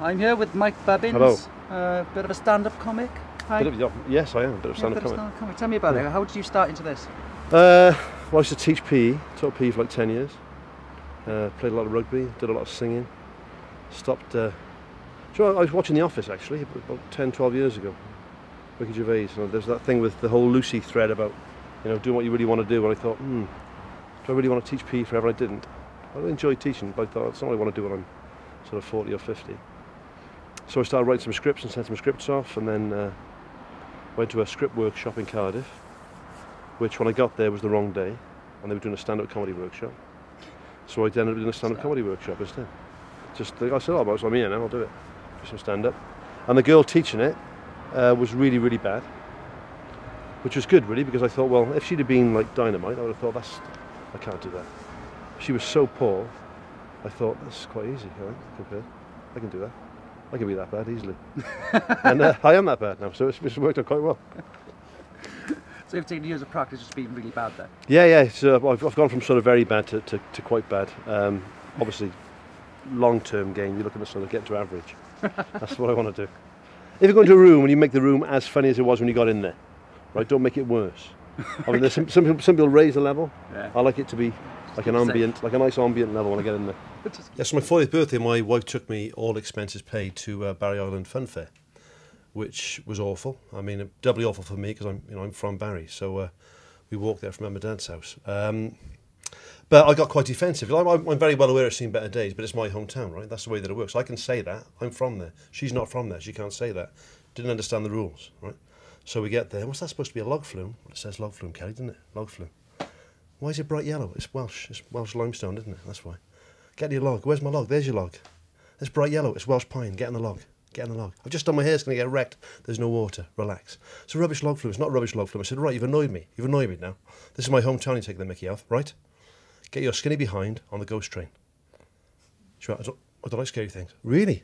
I'm here with Mike Bubbins. Hello. Uh, bit of a stand-up comic. Hi. Bit of- yes, I am. A bit of Yeah, stand-up comic. stand-up comic. Tell me about it. How did you start into this? Uh, well, I used to teach PE. Taught PE for like 10 years. Uh, played a lot of rugby. Did a lot of singing. Stopped. Uh, you know, I was watching The Office actually about 10, 12 years ago. Ricky Gervais. And there's that thing with the whole Lucy thread about, you know, doing what you really want to do. And I thought, hmm, do I really want to teach PE forever? I didn't. I really enjoyed teaching, but I thought it's not what I want to do when I'm sort of 40 or 50. So I started writing some scripts and sent some scripts off, and then uh, went to a script workshop in Cardiff, which when I got there was the wrong day, and they were doing a stand-up comedy workshop. So I ended up doing a stand-up comedy workshop instead. Just I said, oh, well, I'm here now, I'll do it. Do some stand-up. And the girl teaching it uh, was really, really bad, which was good, really, because I thought, well, if she'd have been like dynamite, I would have thought, that's, I can't do that. She was so poor, I thought, this is quite easy, compared. I can do that. I can be that bad easily. and uh, I am that bad now, so it's, it's worked out quite well. So you've taken years of practice just being really bad then. Yeah, yeah. So I've, I've gone from sort of very bad to, to, to quite bad. Um, obviously, long-term game. You're looking to sort of get to average. That's what I want to do. If you go into a room and you make the room as funny as it was when you got in there, right? Don't make it worse. I mean, there's some, some, people, some people raise the level. Yeah. I like it to be like an Keep it safe. ambient, like a nice ambient level when I get in there. Just- Yes, my 40th birthday, my wife took me all expenses paid to uh, Barry Island Fun Fair, which was awful. I mean, doubly awful for me because I'm, you know, I'm from Barry, so uh, we walked there from Mum and Dad's house. Um, but I got quite defensive. I'm, I'm I'm very well aware of seen better days, but it's my hometown, right? That's the way that it works. I can say that. I'm from there. She's not from there. She can't say that. Didn't understand the rules, right? So we get there. What's that supposed to be? A log flume? Well, it says log flume, Kelly, doesn't it? Log flume. Why is it bright yellow? It's Welsh. It's Welsh limestone, isn't it? That's why. Get your log. Where's my log? There's your log. It's bright yellow. It's Welsh pine. Get in the log. Get in the log. I've just done my hair. It's going to get wrecked. There's no water. Relax. It's a rubbish log flume. It's not rubbish log flume. I said, right, you've annoyed me. You've annoyed me now. This is my hometown. You take the mickey off, right? Get your skinny behind on the ghost train. Sure, I don't, I don't like scary things. Really?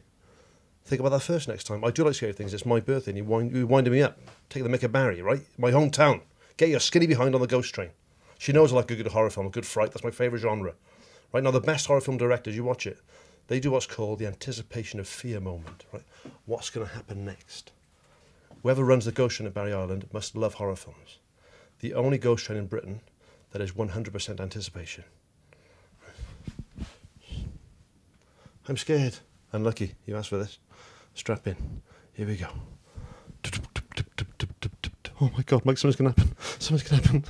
Think about that first next time. I do like scary things. It's my birthday and you wind, you're winding me up. Take the Mick Barry, right? My hometown. Get your skinny behind on the ghost train. She knows I like a good horror film, a good fright. That's my favourite genre. Right now, the best horror film directors, you watch it, they do what's called the anticipation of fear moment, right? What's going to happen next? Whoever runs the ghost train at Barry Island must love horror films. The only ghost train in Britain that is 100% anticipation. I'm scared. Unlucky. You asked for this. Strap in. Here we go. Oh my god, Mike, something's gonna happen. Something's gonna happen.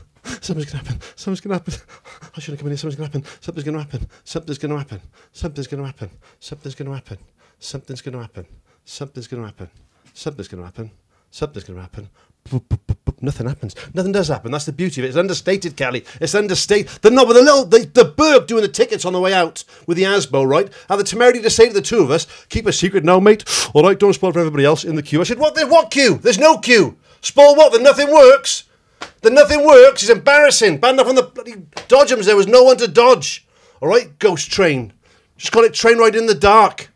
Something's gonna happen. Something's gonna happen. I shouldn't have come in here. Something's gonna happen. Something's gonna happen. Something's gonna happen. Something's gonna happen. Something's gonna happen. Something's gonna happen. Something's gonna happen. Something's gonna happen. Something's gonna happen. Boop, boop, boop, boop. Nothing happens. Nothing does happen. That's the beauty of it. It's understated, Kelly. It's understated. They're with the little the, the Berg doing the tickets on the way out with the Asbo, right? Had the temerity to say to the two of us, "Keep a secret now, mate. All right, don't spoil for everybody else in the queue." I said, "What? What queue? There's no queue. Spoil what? Then nothing works. Then nothing works. It's embarrassing. Bad enough on the bloody Dodgems. There was no one to dodge. All right, ghost train. Just call it train ride in the dark.